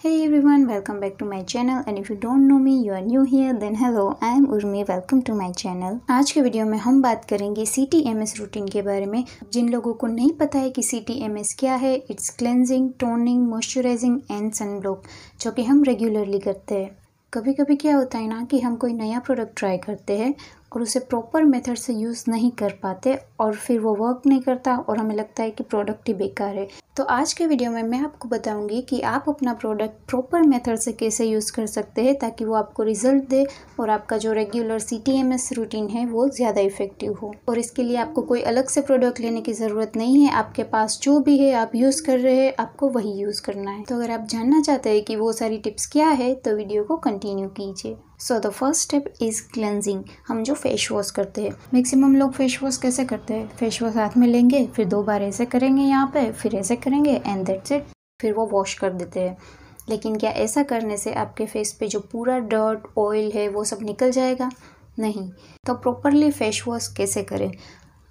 Hey everyone, welcome back to my channel and if you don't know me, you are new here, then hello, I am Urmi, welcome to my channel. आज के video में हम बात करेंगे C T M S routine के बारे में जिन लोगों को नहीं पता है कि सी टी एम एस क्या है it's cleansing toning moisturising and sun block जो कि हम रेगुलरली करते हैं कभी कभी क्या होता है ना कि हम कोई नया प्रोडक्ट ट्राई करते हैं और उसे प्रॉपर मेथड से यूज़ नहीं कर पाते और फिर वो वर्क नहीं करता और हमें लगता है कि प्रोडक्ट ही बेकार है। तो आज के वीडियो में मैं आपको बताऊँगी कि आप अपना प्रोडक्ट प्रॉपर मेथड से कैसे यूज़ कर सकते हैं ताकि वो आपको रिज़ल्ट दे और आपका जो regular C T M S routine है वो ज़्यादा इफ़ेक्टिव हो। और इसके लिए आपको कोई अलग से प्रोडक्ट लेने की ज़रूरत नहीं है। आपके पास जो भी है, आप यूज़ कर रहे हैं, आपको वही यूज़ करना है। तो अगर आप जानना चाहते हैं कि वो सारी टिप्स क्या है तो वीडियो को कंटिन्यू कीजिए। So the first step is cleansing हम जो फेस वॉश करते हैं। मैक्सिमम लोग फेस वॉश कैसे करते हैं? फेस वॉश हाथ में लेंगे, फिर दो बार ऐसे करेंगे यहाँ पे, फिर ऐसे करेंगे एंड दैट्स इट फिर वो वॉश कर देते हैं। लेकिन क्या ऐसा करने से आपके फेस पे जो पूरा डर्ट ऑयल है, वो सब निकल जाएगा? नहीं। तो प्रॉपरली फेस वॉश कैसे करें?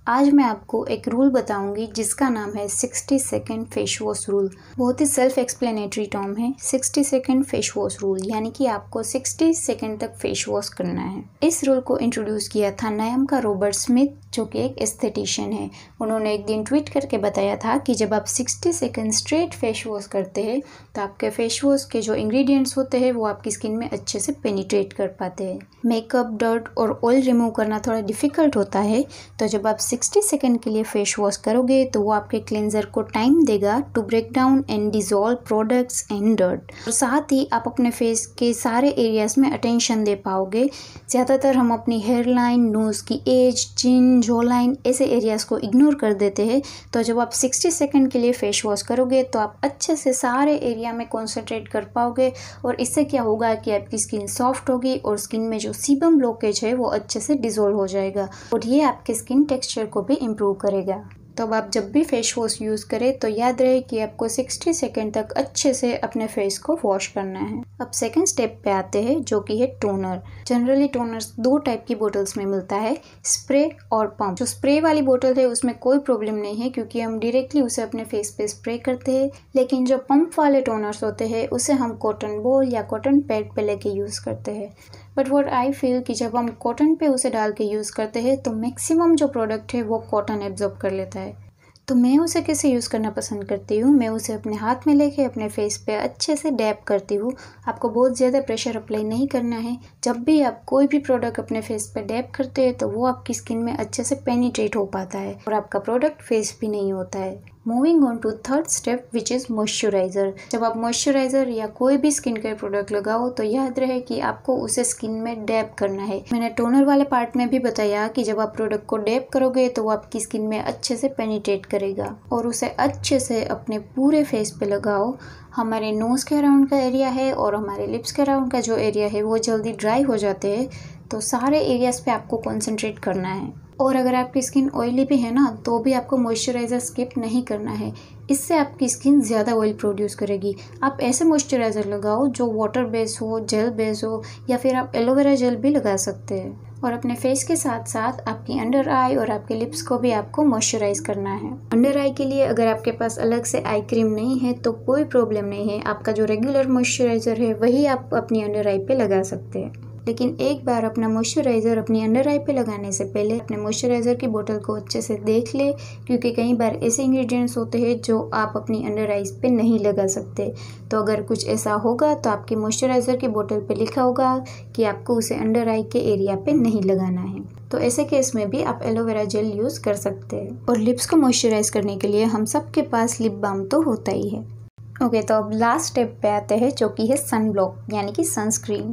आज मैं आपको एक रूल बताऊँगी, जिसका नाम है 60 सेकेंड फेस वॉश रूल बहुत ही सेल्फ एक्सप्लेनेटरी टर्म है। 60 सेकेंड फेस वॉश रूल यानी कि आपको 60 सेकेंड तक फेस वॉश करना है। इस रूल को इंट्रोड्यूस किया था नयम का रॉबर्ट स्मिथ जो कि एक एस्थेटिशियन है। उन्होंने एक दिन ट्वीट करके बताया था कि जब आप 60 सेकेंड स्ट्रेट फेस वॉश करते हैं तो आपके फेस वॉश के जो इंग्रेडिएंट्स होते हैं, वो आपकी स्किन में अच्छे से पेनिट्रेट कर पाते हैं। मेकअप डर्ट और ऑयल रिमूव करना थोड़ा डिफ़िकल्ट होता है। तो जब आप 60 सेकेंड के लिए फेस वॉश करोगे तो वो आपके क्लेंजर को टाइम देगा to break down and dissolve products and dirt और साथ ही आप अपने फेस के सारे एरियाज़ में अटेंशन दे पाओगे। ज़्यादातर हम अपनी हेयर लाइन नोज़ की एज चिन जो लाइन ऐसे एरियाज़ को इग्नोर कर देते हैं। तो जब आप 60 सेकेंड के लिए फेस वॉश करोगे तो आप अच्छे से सारे एरिया में कॉन्सेंट्रेट कर पाओगे। और इससे क्या होगा कि आपकी स्किन सॉफ्ट होगी और स्किन में जो सीबम ब्लॉकेज है, वो अच्छे से डिजोल्व हो जाएगा। और ये आपके स्किन टेक्सचर को भी इम्प्रूव करेगा। तो अब आप जब भी फेस वॉश यूज़ करें तो याद रहे कि आपको 60 सेकेंड तक अच्छे से अपने फेस को वॉश करना है। अब सेकेंड स्टेप पे आते हैं, जो कि है टोनर जनरली टोनर दो टाइप की बोटल्स में मिलता है स्प्रे और पंप जो स्प्रे वाली बोतल है, उसमें कोई प्रॉब्लम नहीं है, क्योंकि हम डायरेक्टली उसे अपने फेस पे स्प्रे करते हैं। लेकिन जो पंप वाले टोनर्स होते हैं, उसे हम कॉटन बॉल या कॉटन पैड पे लेके यूज़ करते हैं। बट वॉट आई फील कि जब हम कॉटन पे उसे डाल के यूज़ करते हैं तो मैक्सिमम जो प्रोडक्ट है, वो कॉटन एब्जॉर्ब कर लेता है। तो मैं उसे कैसे यूज़ करना पसंद करती हूँ? मैं उसे अपने हाथ में लेके, अपने फेस पे अच्छे से डैप करती हूँ। आपको बहुत ज़्यादा प्रेशर अप्लाई नहीं करना है। जब भी आप कोई भी प्रोडक्ट अपने फेस पे डैप करते हैं तो वो आपकी स्किन में अच्छे से पेनिट्रेट हो पाता है और आपका प्रोडक्ट फेस भी नहीं होता है। Moving on to third step which is moisturiser जब आप मॉइस्चराइज़र या कोई भी स्किन केयर प्रोडक्ट लगाओ तो याद रहे कि आपको उसे स्किन में डैप करना है। मैंने टोनर वाले पार्ट में भी बताया कि जब आप प्रोडक्ट को डैप करोगे तो वो आपकी स्किन में अच्छे से पेनिट्रेट करेगा। और उसे अच्छे से अपने पूरे फेस पे लगाओ। हमारे नोज़ के अराउंड का एरिया है और हमारे लिप्स के अराउंड का जो एरिया है, वो जल्दी ड्राई हो जाते हैं। तो सारे एरियाज़ पे आपको कॉन्सेंट्रेट करना है। और अगर आपकी स्किन ऑयली भी है ना तो भी आपको मॉइस्चराइज़र स्किप नहीं करना है। इससे आपकी स्किन ज़्यादा ऑयल प्रोड्यूस करेगी। आप ऐसे मॉइस्चराइज़र लगाओ जो वाटर बेस हो जेल बेस हो, या फिर आप एलोवेरा जेल भी लगा सकते हैं। और अपने फेस के साथ साथ आपकी अंडर आई और आपके लिप्स को भी आपको मॉइस्चराइज करना है। अंडर आई के लिए अगर आपके पास अलग से आई क्रीम नहीं है तो कोई प्रॉब्लम नहीं है। आपका जो रेगुलर मॉइस्चराइज़र है, वही आप अपनी अंडर आई पे लगा सकते हैं। लेकिन एक बार अपना मॉइस्चराइज़र अपनी अंडर आई पे लगाने से पहले अपने मॉइस्चराइज़र की बोतल को अच्छे से देख ले क्योंकि कई बार ऐसे इंग्रेडिएंट्स होते हैं जो आप अपनी अंडर आइज़ पे नहीं लगा सकते। तो अगर कुछ ऐसा होगा तो आपके मॉइस्चराइज़र की बोतल पे लिखा होगा कि आपको उसे अंडर आई के एरिया पे नहीं लगाना है। तो ऐसे केस में भी आप एलोवेरा जेल यूज़ कर सकते हैं। और लिप्स को मॉइस्चराइज करने के लिए हम सबके पास लिप बाम तो होता ही है। ओके okay, तो अब लास्ट स्टेप पे आते हैं जो कि है सन ब्लॉक यानी कि sunscreen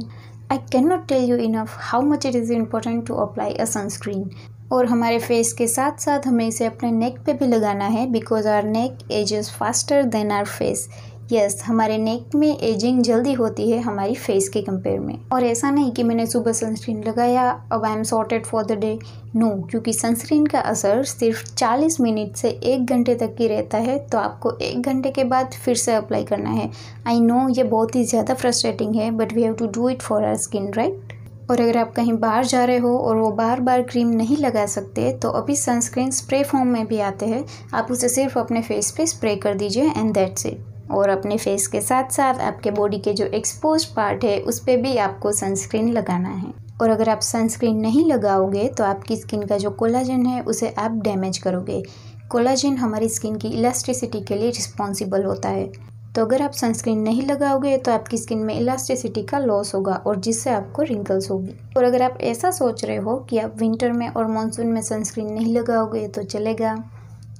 I can not tell you enough how much it is important to apply a sunscreen और हमारे फेस के साथ साथ हमें इसे अपने नेक पे भी लगाना है because our neck age ages faster than our face yes yes, हमारे नेक में एजिंग जल्दी होती है हमारी फेस के कंपेयर में। और ऐसा नहीं कि मैंने सुबह सनस्क्रीन लगाया अब I am sorted for the day no क्योंकि सनस्क्रीन का असर सिर्फ़ 40 मिनट से एक घंटे तक की रहता है तो आपको एक घंटे के बाद फिर से अप्लाई करना है। आई नो ये बहुत ही ज़्यादा फ्रस्ट्रेटिंग है but we have to do it for our skin right और अगर आप कहीं बाहर जा रहे हो और वो बार बार क्रीम नहीं लगा सकते तो अभी सनस्क्रीन स्प्रे फॉर्म में भी आते हैं। आप उसे सिर्फ़ अपने फेस पे स्प्रे कर दीजिए एंड दैट्स इट और अपने फेस के साथ साथ आपके बॉडी के जो एक्सपोज पार्ट है, उस पर भी आपको सनस्क्रीन लगाना है। और अगर आप सनस्क्रीन नहीं लगाओगे तो आपकी स्किन का जो कोलाजन है, उसे आप डैमेज करोगे। कोलाजन हमारी स्किन की इलास्टिसिटी के लिए रिस्पॉन्सिबल होता है। तो अगर आप सनस्क्रीन नहीं लगाओगे तो आपकी स्किन में इलास्टिसिटी का लॉस होगा और जिससे आपको रिंकल्स होगी। और अगर आप ऐसा सोच रहे हो कि आप विंटर में और मानसून में सनस्क्रीन नहीं लगाओगे तो चलेगा।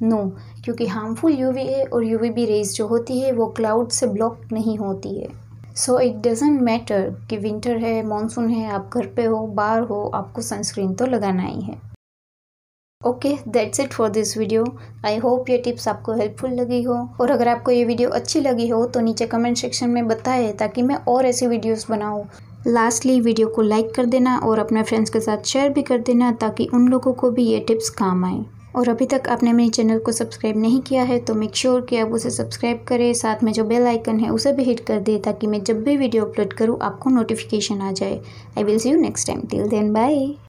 नो क्योंकि हार्मफुल यूवी ए और यूवीबी रेज जो होती है, वो क्लाउड से ब्लॉक नहीं होती है। सो इट डजेंट मैटर कि विंटर है मानसून है, आप घर पे हो, बाहर हो, आपको सनस्क्रीन तो लगाना ही है। Okay that's it for this video I hope ये टिप्स आपको हेल्पफुल लगी हो। और अगर आपको ये वीडियो अच्छी लगी हो तो नीचे कमेंट सेक्शन में बताएँ, ताकि मैं और ऐसी वीडियोस बनाऊँ। लास्टली वीडियो को लाइक कर देना और अपने फ्रेंड्स के साथ शेयर भी कर देना, ताकि उन लोगों को भी ये टिप्स काम आए। और अभी तक आपने मेरे चैनल को सब्सक्राइब नहीं किया है तो मेक श्योर sure कि आप उसे सब्सक्राइब करें। साथ में जो बेल आइकन है, उसे भी हिट कर दें, ताकि मैं जब भी वीडियो अपलोड करूँ, आपको नोटिफिकेशन आ जाए। I will see you next time till then bye